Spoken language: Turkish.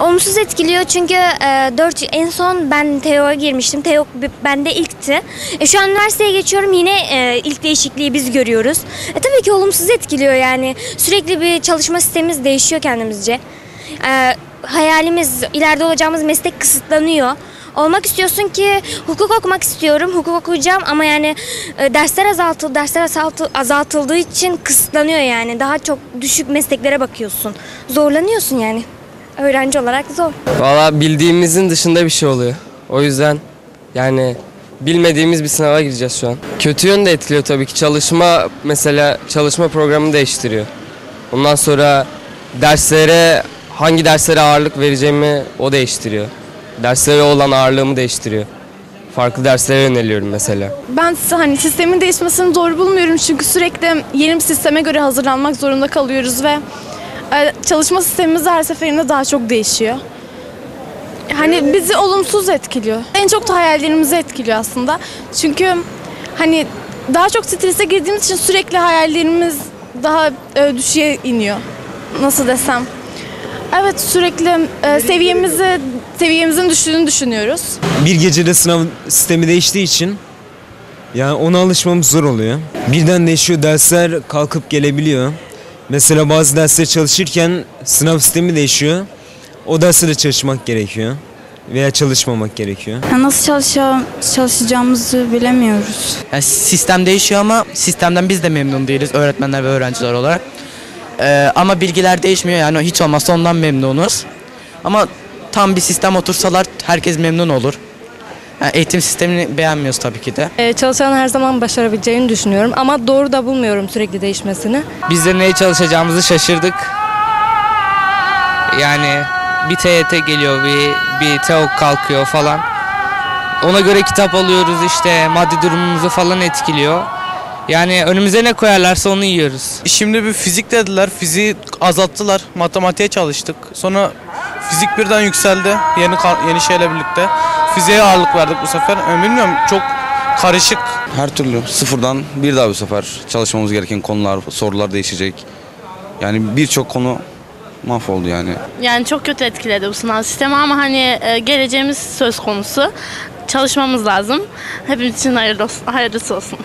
Olumsuz etkiliyor çünkü e, 4 en son ben TEO'ya girmiştim. TEO bende ilkti. E, şu an üniversiteye geçiyorum yine e, ilk değişikliği biz görüyoruz. E, tabii ki olumsuz etkiliyor yani. Sürekli bir çalışma sistemimiz değişiyor kendimizce. E, hayalimiz, ileride olacağımız meslek kısıtlanıyor. Olmak istiyorsun ki hukuk okumak istiyorum, hukuk okuyacağım ama yani e, dersler azaltıldı, dersler azaltı, azaltıldığı için kısıtlanıyor yani. Daha çok düşük mesleklere bakıyorsun. Zorlanıyorsun yani. Öğrenci olarak zor. Valla bildiğimizin dışında bir şey oluyor. O yüzden yani bilmediğimiz bir sınava gireceğiz şu an. Kötü yönü de etkiliyor tabii ki. Çalışma mesela çalışma programını değiştiriyor. Ondan sonra derslere hangi derslere ağırlık vereceğimi o değiştiriyor. Derslere olan ağırlığımı değiştiriyor. Farklı derslere yöneliyorum mesela. Ben hani sistemin değişmesini doğru bulmuyorum çünkü sürekli yeni bir sisteme göre hazırlanmak zorunda kalıyoruz ve çalışma sistemimiz her seferinde daha çok değişiyor. Hani bizi olumsuz etkiliyor. En çok da hayallerimizi etkiliyor aslında. Çünkü hani daha çok strese girdiğimiz için sürekli hayallerimiz daha e, düşüğe iniyor. Nasıl desem? Evet sürekli e, seviyemizi seviyemizin düştüğünü düşünüyoruz. bir gecede sınav sistemi değiştiği için yani ona alışmamız zor oluyor. Birden değişiyor dersler kalkıp gelebiliyor. Mesela bazı dersler çalışırken sınav sistemi değişiyor. O derste de çalışmak gerekiyor veya çalışmamak gerekiyor. Ya Nasıl çalışa- çalışacağımızı bilemiyoruz. Yani sistem değişiyor ama sistemden biz de memnun değiliz öğretmenler ve öğrenciler olarak. Ee, ama bilgiler değişmiyor yani hiç olmazsa ondan memnunuz. Ama tam bir sistem otursalar herkes memnun olur. Yani eğitim sistemini beğenmiyoruz tabii ki de. Ee, çalışan her zaman başarabileceğini düşünüyorum ama doğru da bulmuyorum sürekli değişmesini. Biz de neye çalışacağımızı şaşırdık. Yani bir TYT geliyor, bir, bir TEOK kalkıyor falan. Ona göre kitap alıyoruz işte maddi durumumuzu falan etkiliyor. Yani önümüze ne koyarlarsa onu yiyoruz. Şimdi bir fizik dediler. Fiziği azalttılar. Matematiğe çalıştık. Sonra fizik birden yükseldi. Yeni yeni şeyle birlikte. Fiziğe ağırlık verdik bu sefer. Yani bilmiyorum çok karışık. Her türlü sıfırdan bir daha bu sefer çalışmamız gereken konular, sorular değişecek. Yani birçok konu mahvoldu yani. Yani çok kötü etkiledi bu sınav sistemi ama hani e, geleceğimiz söz konusu. Çalışmamız lazım. Hepimiz için hayırlısı olsun.